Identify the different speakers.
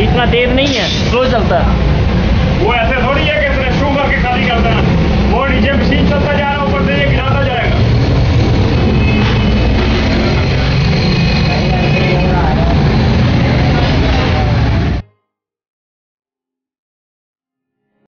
Speaker 1: इतना तेज नहीं है स्लो चलता है।